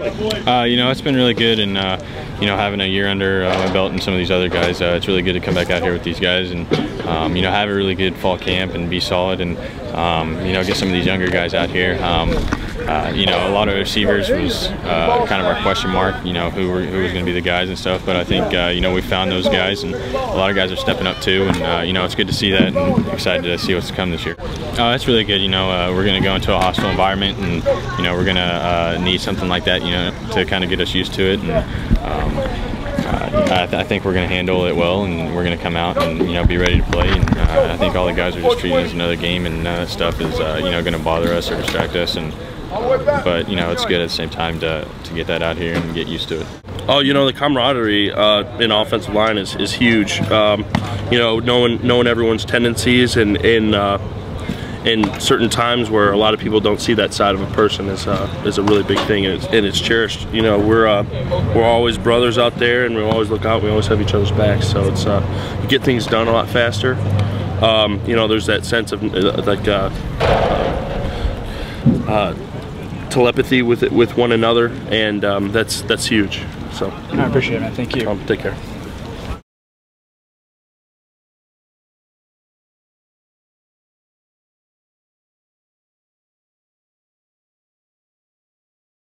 Uh, you know, it's been really good, and uh, you know, having a year under uh, my belt and some of these other guys, uh, it's really good to come back out here with these guys and um, you know have a really good fall camp and be solid, and um, you know get some of these younger guys out here. Um, uh, you know, a lot of receivers was uh, kind of our question mark. You know, who were, who was going to be the guys and stuff. But I think you know we found those guys, and a lot of guys are stepping up too. And you know, it's good to see that, and excited to see what's to come this year. Uh, that's really good. You know, uh, we're going to go into a hostile environment, and you know, we're going to uh, need something like that. You know, to kind of get us used to it. And um, uh, I, th I, think we're going to handle it well, and we're going to come out and you know be ready to play. And uh, I think all the guys are just treating it as another game, and none of that stuff is uh, you know going to bother us or distract us. And but you know, it's good at the same time to to get that out here and get used to it. Oh, you know, the camaraderie uh, in offensive line is, is huge. Um, you know, knowing knowing everyone's tendencies and in uh, in certain times where a lot of people don't see that side of a person is uh, is a really big thing and it's, and it's cherished. You know, we're uh, we're always brothers out there and we always look out. We always have each other's backs, so it's uh, you get things done a lot faster. Um, you know, there's that sense of uh, like uh, telepathy with with one another, and um, that's that's huge. So I appreciate it, man. Thank you. Um, take care.